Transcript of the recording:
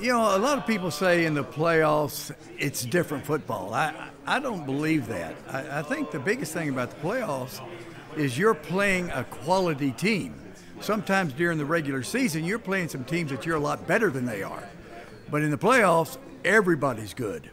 You know, a lot of people say in the playoffs it's different football. I, I don't believe that. I, I think the biggest thing about the playoffs is you're playing a quality team. Sometimes during the regular season, you're playing some teams that you're a lot better than they are. But in the playoffs, everybody's good.